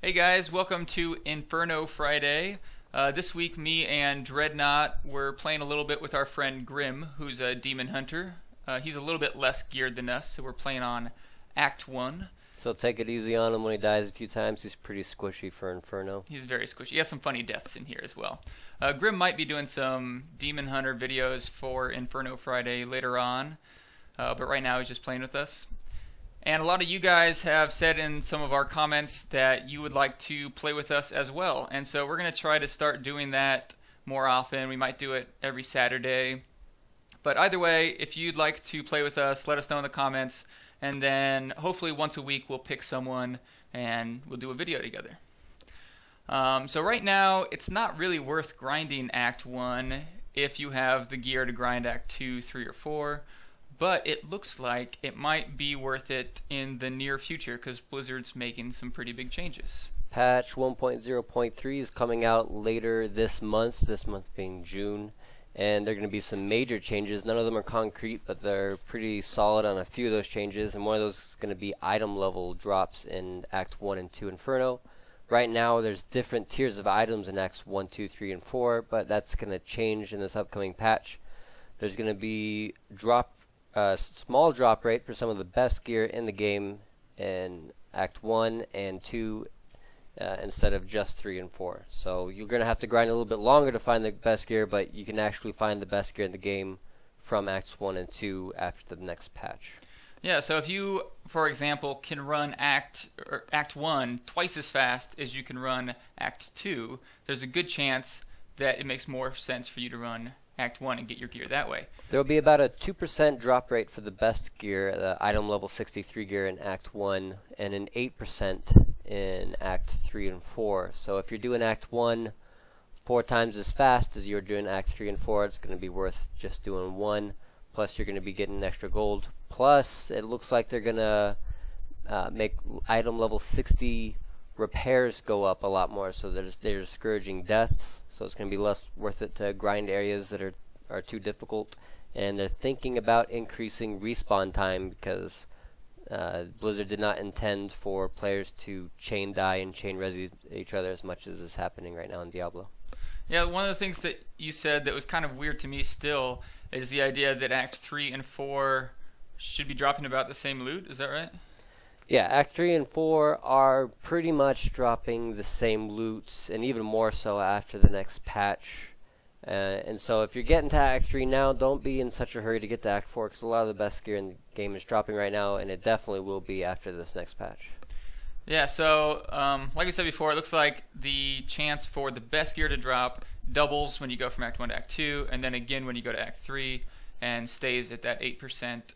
Hey guys, welcome to Inferno Friday. Uh, this week, me and Dreadnought were playing a little bit with our friend Grim, who's a demon hunter. Uh, he's a little bit less geared than us, so we're playing on Act 1. So take it easy on him when he dies a few times. He's pretty squishy for Inferno. He's very squishy. He has some funny deaths in here as well. Uh, Grim might be doing some Demon Hunter videos for Inferno Friday later on, uh, but right now he's just playing with us. And a lot of you guys have said in some of our comments that you would like to play with us as well. And so we're going to try to start doing that more often. We might do it every Saturday. But either way, if you'd like to play with us, let us know in the comments. And then hopefully once a week we'll pick someone and we'll do a video together. Um, so right now, it's not really worth grinding Act 1 if you have the gear to grind Act 2, 3, or 4 but it looks like it might be worth it in the near future because Blizzard's making some pretty big changes. Patch 1.0.3 is coming out later this month, this month being June, and there are going to be some major changes. None of them are concrete, but they're pretty solid on a few of those changes, and one of those is going to be item level drops in Act 1 and 2 Inferno. Right now, there's different tiers of items in Acts 1, 2, 3, and 4, but that's going to change in this upcoming patch. There's going to be drop a small drop rate for some of the best gear in the game in Act 1 and 2 uh, instead of just 3 and 4. So you're going to have to grind a little bit longer to find the best gear, but you can actually find the best gear in the game from Acts 1 and 2 after the next patch. Yeah, so if you, for example, can run Act Act 1 twice as fast as you can run Act 2, there's a good chance that it makes more sense for you to run Act 1 and get your gear that way. There will be about a 2% drop rate for the best gear, the item level 63 gear in Act 1, and an 8% in Act 3 and 4. So if you're doing Act 1 four times as fast as you're doing Act 3 and 4, it's going to be worth just doing one. Plus, you're going to be getting extra gold. Plus, it looks like they're going to uh, make item level 60 repairs go up a lot more, so they're, they're discouraging deaths. So it's going to be less worth it to grind areas that are are too difficult, and they're thinking about increasing respawn time because uh, Blizzard did not intend for players to chain die and chain res each other as much as is happening right now in Diablo. Yeah, one of the things that you said that was kind of weird to me still is the idea that Act 3 and 4 should be dropping about the same loot. Is that right? Yeah, Act 3 and 4 are pretty much dropping the same loots, and even more so after the next patch. Uh, and so if you're getting to Act 3 now, don't be in such a hurry to get to Act 4, because a lot of the best gear in the game is dropping right now, and it definitely will be after this next patch. Yeah, so um, like I said before, it looks like the chance for the best gear to drop doubles when you go from Act 1 to Act 2, and then again when you go to Act 3, and stays at that 8%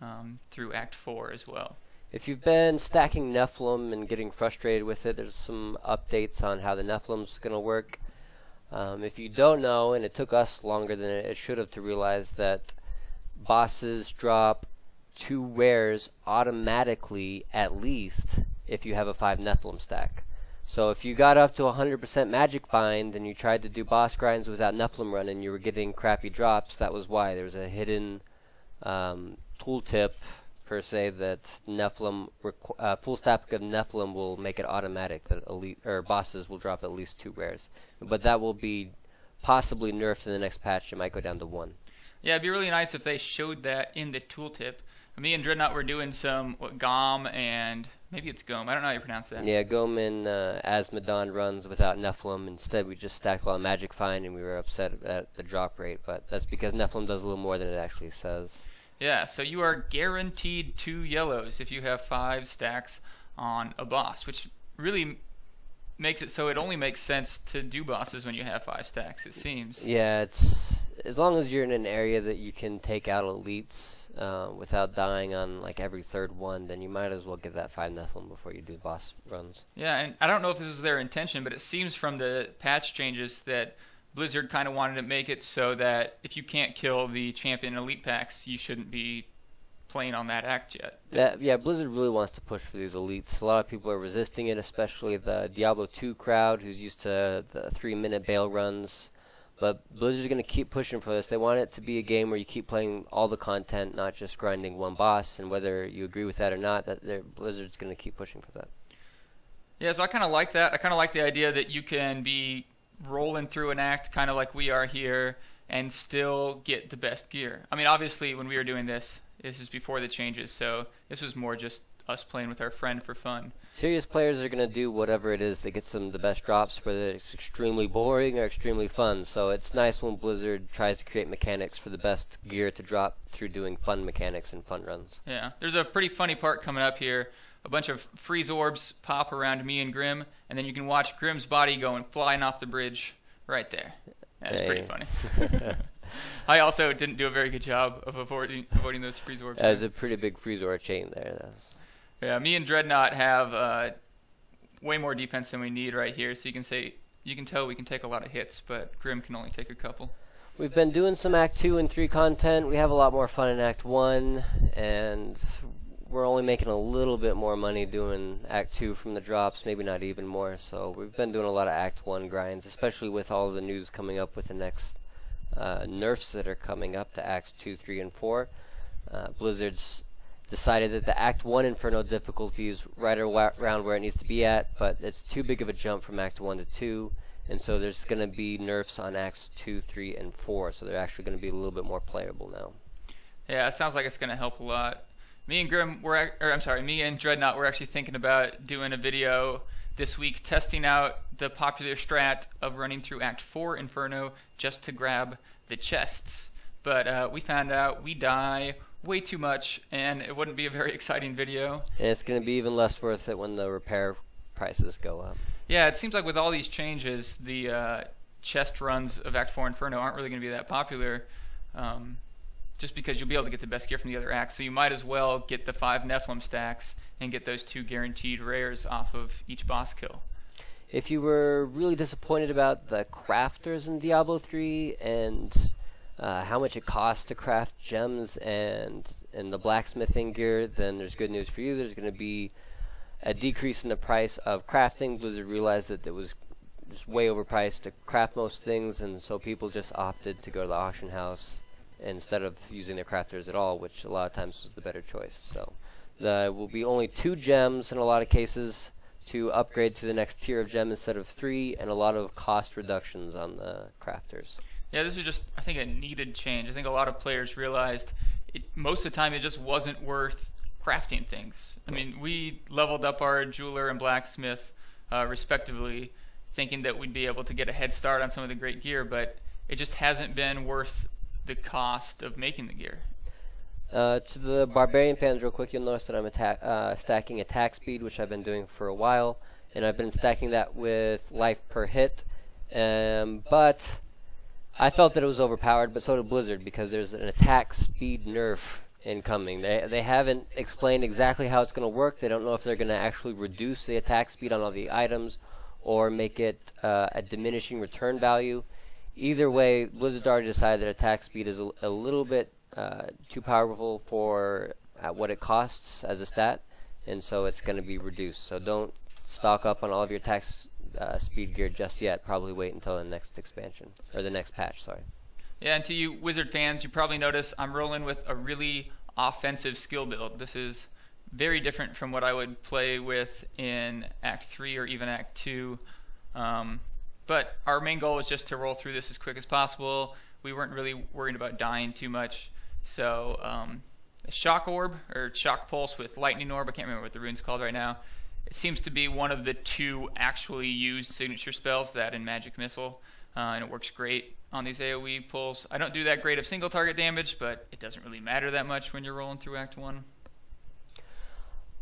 um, through Act 4 as well. If you've been stacking Nephilim and getting frustrated with it, there's some updates on how the Nephilim's going to work. Um, if you don't know, and it took us longer than it should have to realize that bosses drop two rares automatically at least if you have a 5 Nephilim stack. So if you got up to 100% Magic Find and you tried to do boss grinds without Nephilim run and you were getting crappy drops, that was why. There was a hidden um, tooltip per se that Nephilim uh, full stack of Nephilim will make it automatic that elite or bosses will drop at least two rares, but that will be possibly nerfed in the next patch. It might go down to one. Yeah, it'd be really nice if they showed that in the tooltip. Me and Dreadnought were doing some what, Ghom and maybe it's Ghom. I don't know how you pronounce that. Yeah, Ghom and uh, Azmodan runs without Nephilim. Instead, we just stacked a lot of Magic Find, and we were upset at the drop rate. But that's because Nephilim does a little more than it actually says. Yeah, so you are guaranteed two yellows if you have five stacks on a boss, which really makes it so it only makes sense to do bosses when you have five stacks. It seems. Yeah, it's as long as you're in an area that you can take out elites uh, without dying on like every third one, then you might as well get that five Nephilim before you do boss runs. Yeah, and I don't know if this is their intention, but it seems from the patch changes that Blizzard kind of wanted to make it so that if you can't kill the champion elite packs, you shouldn't be playing on that act yet. That, yeah, Blizzard really wants to push for these elites. A lot of people are resisting it, especially the Diablo 2 crowd who's used to the three minute Baal runs. But Blizzard's going to keep pushing for this. They want it to be a game where you keep playing all the content, not just grinding one boss. And whether you agree with that or not, that Blizzard's going to keep pushing for that. Yeah, so I kind of like that. I kind of like the idea that you can be rolling through an act kind of like we are here and still get the best gear. I mean, obviously, when we were doing this, this is before the changes, so this was more just us playing with our friend for fun. Serious players are going to do whatever it is that gets them the best drops, whether it's extremely boring or extremely fun. So it's nice when Blizzard tries to create mechanics for the best gear to drop through doing fun mechanics and fun runs. Yeah, there's a pretty funny part coming up here. A bunch of freeze orbs pop around me and Grim, and then you can watch Grim's body going flying off the bridge right there. That's Hey. pretty funny. I also didn't do a very good job of avoiding avoiding those freeze orbs. There's a pretty big freeze or chain there. That's, Yeah, me and Dreadnought have uh, way more defense than we need right here, so you can say you can tell we can take a lot of hits, but Grim can only take a couple. We've been doing some Act 2 and 3 content. We have a lot more fun in Act 1, and we're only making a little bit more money doing Act 2 from the drops, maybe not even more. So we've been doing a lot of Act 1 grinds, especially with all the news coming up with the next uh, nerfs that are coming up to Acts 2, 3, and 4. Uh, Blizzard's decided that the Act 1 Inferno difficulty is right around where it needs to be at, but it's too big of a jump from Act 1 to 2. And so there's going to be nerfs on acts 2, 3, and 4. So they're actually going to be a little bit more playable now. Yeah, it sounds like it's going to help a lot. Me and Grim, we're, or I'm sorry, me and Dreadnought, we're actually thinking about doing a video this week testing out the popular strat of running through Act 4 Inferno just to grab the chests. But uh, we found out we die way too much, and it wouldn't be a very exciting video. And it's going to be even less worth it when the repair prices go up. Yeah, it seems like with all these changes, the uh, chest runs of Act 4 Inferno aren't really going to be that popular. Um, just because you'll be able to get the best gear from the other acts, so you might as well get the five Nephilim stacks and get those two guaranteed rares off of each boss kill. If you were really disappointed about the crafters in Diablo 3 and uh, how much it costs to craft gems and and the blacksmithing gear, then there's good news for you. There's going to be a decrease in the price of crafting. Blizzard realized that it was just way overpriced to craft most things, and so people just opted to go to the auction house instead of using their crafters at all, which a lot of times is the better choice. So there will be only two gems in a lot of cases to upgrade to the next tier of gem instead of three, and a lot of cost reductions on the crafters. Yeah, this is just, I think, a needed change. I think a lot of players realized it, most of the time it just wasn't worth crafting things. I mean, we leveled up our jeweler and blacksmith uh, respectively, thinking that we'd be able to get a head start on some of the great gear, but it just hasn't been worth the cost of making the gear. Uh, to the barbarian fans, real quick, you'll notice that I'm uh, stacking attack speed, which I've been doing for a while, and I've been stacking that with life per hit. Um, but I felt that it was overpowered, but so did Blizzard because there's an attack speed nerf incoming. They they haven't explained exactly how it's going to work. They don't know if they're going to actually reduce the attack speed on all the items or make it uh, a diminishing return value. Either way, Blizzard already decided that attack speed is a, a little bit uh, too powerful for uh, what it costs as a stat, and so it's going to be reduced. So don't stock up on all of your attack uh, speed gear just yet. Probably wait until the next expansion or the next patch. Sorry. Yeah, and to you Wizard fans, you probably notice I'm rolling with a really offensive skill build. This is very different from what I would play with in Act 3 or even Act 2. Um, but our main goal was just to roll through this as quick as possible. We weren't really worried about dying too much. So, um, Shock Orb, or Shock Pulse with Lightning Orb, I can't remember what the rune's called right now. It seems to be one of the two actually used signature spells, that and Magic Missile, uh, and it works great on these AoE pulls. I don't do that great of single target damage, but it doesn't really matter that much when you're rolling through Act 1.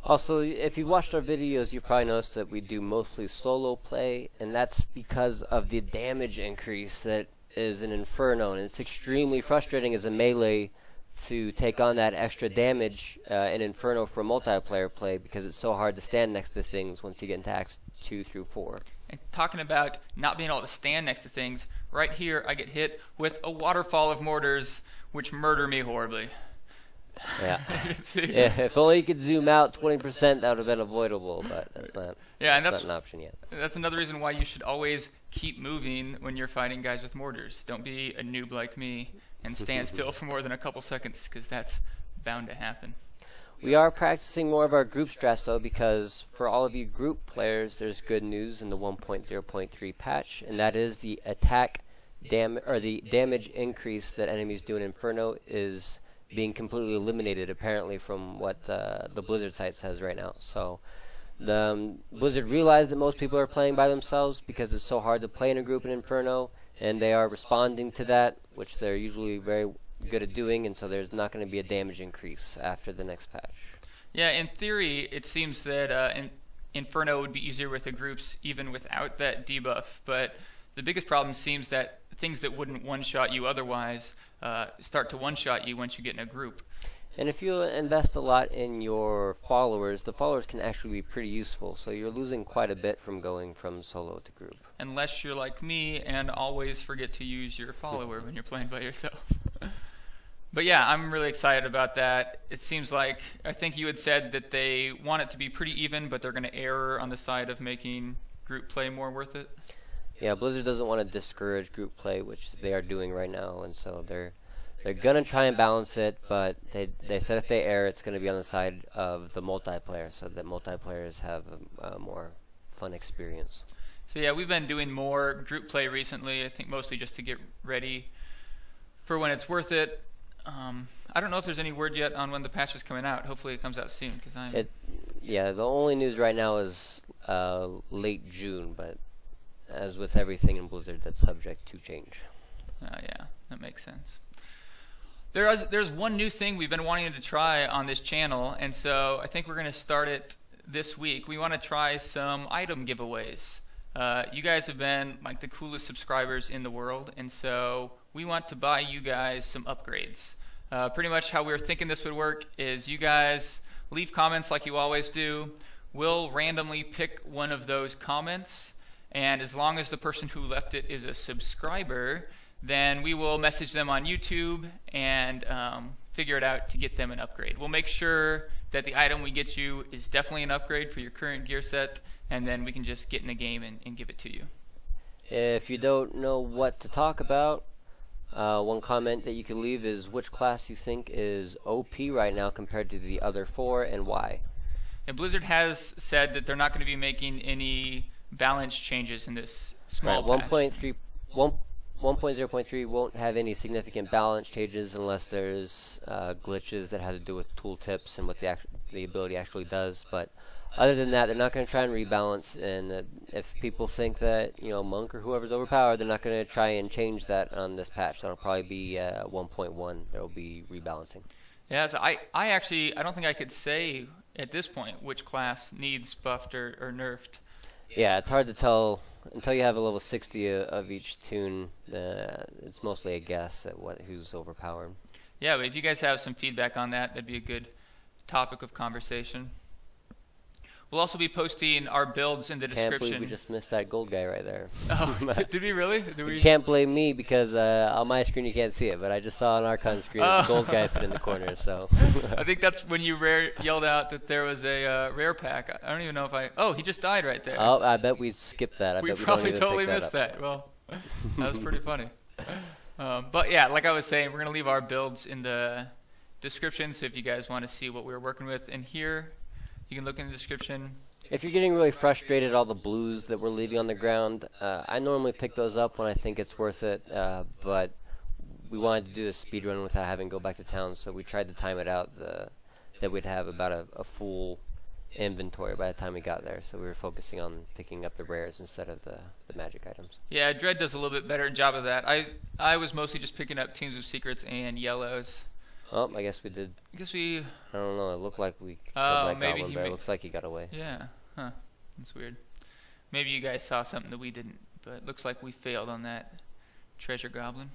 Also, if you've watched our videos, you've probably noticed that we do mostly solo play, and that's because of the damage increase that is an Inferno, and it's extremely frustrating as a melee to take on that extra damage uh, in Inferno for multiplayer play because it's so hard to stand next to things once you get into Acts 2 through 4. And talking about not being able to stand next to things, right here I get hit with a waterfall of mortars, which murder me horribly. Yeah. Yeah, if only you could zoom out 20%, that would have been avoidable, but that's not, Yeah, and that's that's not an option yet. that's another reason why you should always keep moving when you're fighting guys with mortars. Don't be a noob like me and stand still for more than a couple seconds, because that's bound to happen. We are practicing more of our group strats though, because for all of you group players, there's good news in the 1.0.3 patch, and that is the attack dam or the damage increase that enemies do in Inferno is being completely eliminated apparently from what the the Blizzard site says right now. So the um, Blizzard realized that most people are playing by themselves because it's so hard to play in a group in Inferno, and they are responding to that, which they're usually very good at doing, and so there's not going to be a damage increase after the next patch. Yeah, in theory, it seems that uh, in Inferno would be easier with the groups even without that debuff, but the biggest problem seems that things that wouldn't one-shot you otherwise uh, start to one-shot you once you get in a group. And if you invest a lot in your followers, the followers can actually be pretty useful. So you're losing quite a bit from going from solo to group. Unless you're like me and always forget to use your follower when you're playing by yourself. but yeah, I'm really excited about that. It seems like I think you had said that they want it to be pretty even, but they're going to err on the side of making group play more worth it. Yeah, Blizzard doesn't want to discourage group play, which they are doing right now, and so they're they're gonna try and balance it, but they they said if they err, it's gonna be on the side of the multiplayer, so that multiplayers have a, a more fun experience. So yeah, we've been doing more group play recently. I think mostly just to get ready for when it's worth it. Um, I don't know if there's any word yet on when the patch is coming out. Hopefully, it comes out soon because I. It, yeah, the only news right now is uh, late June, but as with everything in Blizzard, that's subject to change. Uh, yeah, that makes sense. There is, there's one new thing we've been wanting to try on this channel, and so I think we're going to start it this week. We want to try some item giveaways. Uh, you guys have been like the coolest subscribers in the world, and so we want to buy you guys some upgrades. Uh, pretty much how we were thinking this would work is you guys leave comments like you always do. We'll randomly pick one of those comments, and as long as the person who left it is a subscriber, then we will message them on YouTube and um, figure it out to get them an upgrade. We'll make sure that the item we get you is definitely an upgrade for your current gear set, and then we can just get in the game and, and give it to you. If you don't know what to talk about, uh, one comment that you could leave is which class you think is OP right now compared to the other four and why. And Blizzard has said that they're not going to be making any balance changes in this small right, 1.3 1 1.0.3 won't have any significant balance changes unless there's uh, glitches that have to do with tooltips and what the the ability actually does. But other than that, they're not going to try and rebalance. And uh, if people think that you know Monk or whoever's overpowered, they're not going to try and change that on this patch. That'll probably be uh, 1.1. There will be rebalancing. Yeah, so I I actually I don't think I could say at this point which class needs buffed or, or nerfed. Yeah, it's hard to tell until you have a level 60 of each toon. Uh, it's mostly a guess at what who's overpowered. Yeah, but if you guys have some feedback on that, that'd be a good topic of conversation. We'll also be posting our builds in the can't description. Can't believe we just missed that gold guy right there. Oh, did we really? Did we? You can't blame me because uh, on my screen you can't see it, but I just saw on our Archon screen oh. a gold guy sitting in the corner. So I think that's when you rare, yelled out that there was a uh, rare pack. I don't even know if I. Oh, he just died right there. Oh, I bet we skipped that. I we bet we probably totally that missed that. Well, that was pretty funny. Um, but yeah, like I was saying, we're gonna leave our builds in the description. So if you guys want to see what we were working with in here, you can look in the description. If you're getting really frustrated at all the blues that we're leaving on the ground, uh, I normally pick those up when I think it's worth it, uh, but we wanted to do the speed run without having to go back to town, so we tried to time it out the, that we'd have about a, a full inventory by the time we got there. So we were focusing on picking up the rares instead of the, the magic items. Yeah, Dread does a little bit better job of that. I I was mostly just picking up Tomes of Secrets and yellows. Oh, I guess we did. I guess we. I don't know. It looked like we killed uh, that maybe goblin, but it looks like he got away. Yeah. Huh. That's weird. Maybe you guys saw something that we didn't, but it looks like we failed on that treasure goblin.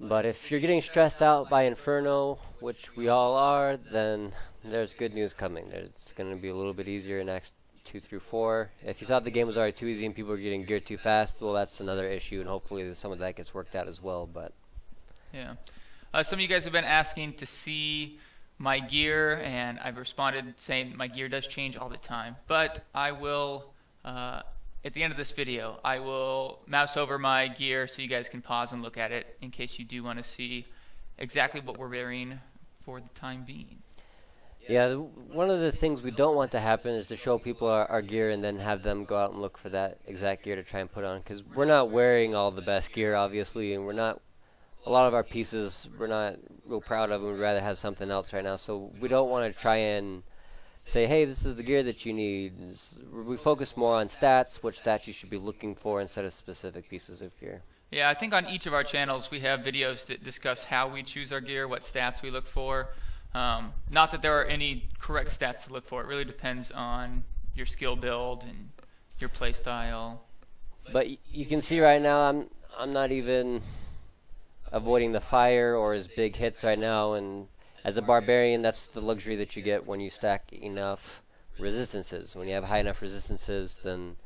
But if you're getting stressed out by Inferno, which we all are, then there's good news coming. It's going to be a little bit easier in Acts 2 through 4. If you thought the game was already too easy and people were getting geared too fast, well, that's another issue, and hopefully some of that gets worked out as well. But Yeah. Uh, some of you guys have been asking to see my gear, and I've responded saying my gear does change all the time. But I will, uh, at the end of this video, I will mouse over my gear so you guys can pause and look at it in case you do want to see exactly what we're wearing for the time being. Yeah, one of the things we don't want to happen is to show people our, our gear and then have them go out and look for that exact gear to try and put on. Because we're not wearing all the best gear, obviously, and we're not. A lot of our pieces we're not real proud of, and we'd rather have something else right now. So we don't want to try and say, "Hey, this is the gear that you need." We focus more on stats, which stats you should be looking for, instead of specific pieces of gear. Yeah, I think on each of our channels we have videos that discuss how we choose our gear, what stats we look for. Um, not that there are any correct stats to look for. It really depends on your skill build and your play style. But you can see right now, I'm I'm not even avoiding the fire or his big hits right now. And as a barbarian, that's the luxury that you get when you stack enough resistances. When you have high enough resistances, then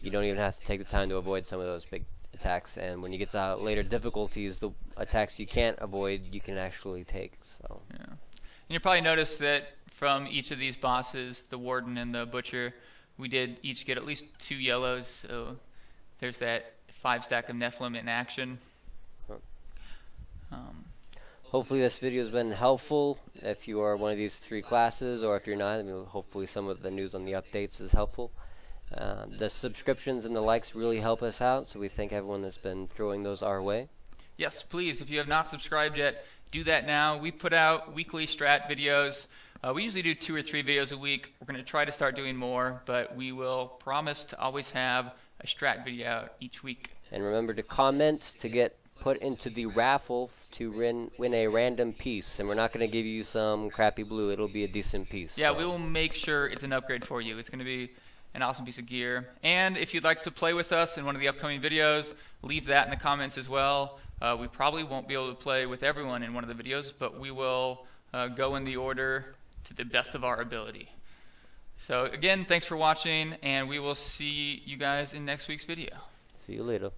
you don't even have to take the time to avoid some of those big attacks. And when you get to later difficulties, the attacks you can't avoid, you can actually take. So Yeah. And you probably noticed that from each of these bosses, the warden and the butcher, we did each get at least two yellows. So there's that five stack of Nephilim in action. Hopefully this video has been helpful. If you are one of these three classes, or if you're not, I mean, hopefully some of the news on the updates is helpful. Um, the subscriptions and the likes really help us out, so we thank everyone that's been throwing those our way. Yes, please. If you have not subscribed yet, do that now. We put out weekly strat videos. Uh, we usually do two or three videos a week. We're going to try to start doing more, but we will promise to always have a strat video out each week. And remember to comment to get put into the raffle to win, win a random piece. And we're not going to give you some crappy blue, it'll be a decent piece. Yeah, so. we will make sure it's an upgrade for you. It's going to be an awesome piece of gear. And if you'd like to play with us in one of the upcoming videos, leave that in the comments as well. Uh, we probably won't be able to play with everyone in one of the videos, but we will uh, go in the order to the best of our ability. So, again, thanks for watching, and we will see you guys in next week's video. See you later.